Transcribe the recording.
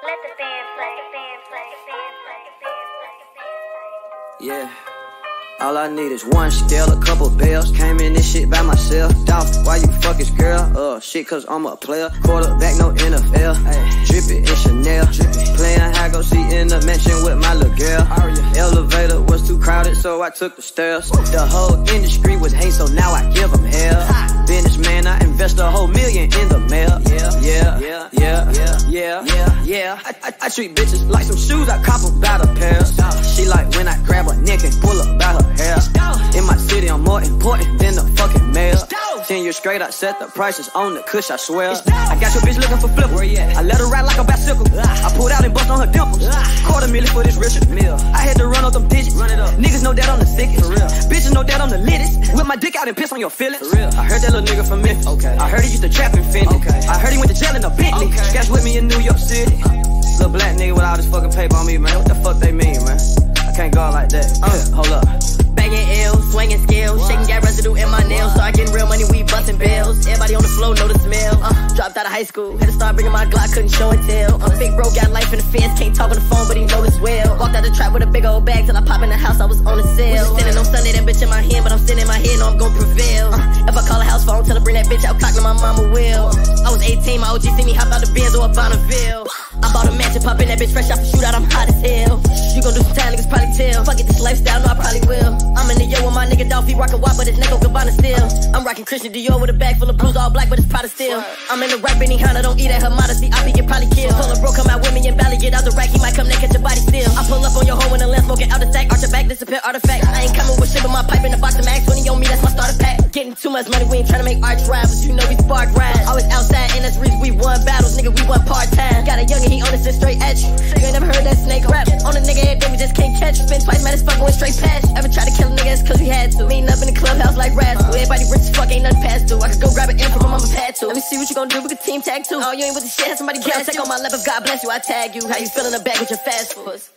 Let the band play. Let the band play. The band play. The band play. Yeah. All I need is one scale, a couple bells. Came in this shit by myself. Dolph, why you fuck his girl? Uh, shit, cause I'm a player. Quarterback, no NFL. Ay, drippin' in Chanel. Playin' high, go see in the mansion with my little girl. Elevator was too crowded, so I took the stairs. The whole industry was hate, so now I give them hell. Businessman, I invest a whole million in the mail. Yeah, yeah, yeah, yeah, yeah, yeah, yeah, yeah. I, I, I treat bitches like some shoes, I cop by the pairs. She like when I grab her neck and pull up by her hair. In my city, I'm more important than the fucking mayor. Ten years straight, I set the prices on the kush, I swear. I got your bitch looking for flip. I let her ride like my dick out and piss on your feelings. For real. I heard that little nigga from Memphis. Okay. I heard he used to trap in Fendi. Okay. I heard he went to jail in a Bentley. Okay. Cash with me in New York City. Little black nigga with all this fucking paper on me, man. What the fuck they mean, man? I can't go out like that. Uh, hold up. Banging ill, swinging scales, shaking gas residue in my nails. Start getting real money, we busting bills. Everybody on the floor know the smell. Uh, dropped out of high school, had to start bringing my Glock, couldn't show and tell. Uh, big bro got life in the fence, can't talk on the phone, but he know this well. Walked out the trap with a big old bag till I pop in the house, I was on the sale. Was sitting on Sunday, that bitch in my hand, but I'm sitting in my head, know I'm gon' prevail. Uh, if I call a house phone, tell her bring that bitch out, clock, my mama will. I was 18, my OG see me hop out the Benz or a Bonneville. I bought a mansion, pop in that bitch fresh off the shootout, I'm hot as hell. You gon' do some time, niggas probably tell. Fuck it, this lifestyle, no, I probably will. I'm in the yo with my nigga Dolphy, rockin' wop, but his neck go Gabbana still. I'm rockin' Christian Dior with a bag full of blues, all black, but it's Prada still. I'm in the right Benihana, don't eat at her modesty, I be get probably killed. Told her bro, come out with me and Bally, get out the rack, he might come naked, your body pull up on your hoe in the lens, smoking out the stack, arch back, disappear artifact. I ain't coming with shit, but my pipe in the box of max, 20 on me, that's my starter pack. Getting too much money, we ain't trying to make arch rivals, you know we spark rides. Always outside, and that's reason we won battles, nigga, we won part time. Got a youngin', he on it, straight edge. you. Ain't never heard that snake rap. On a nigga head, then we just can't catch. Spin twice, man, it's fuck went straight past. Ever try to kill a nigga, it's cause we had to. Meeting up in the clubhouse like rats. Everybody rich as fuck, ain't nothing past due. I could go grab an M from my mama pad too. Let me see what you gon' do, we could team tag too. Oh, you ain't with the shit, somebody get Take on my lap if God bless you, I tag you. How you feeling the bag with your fast foods?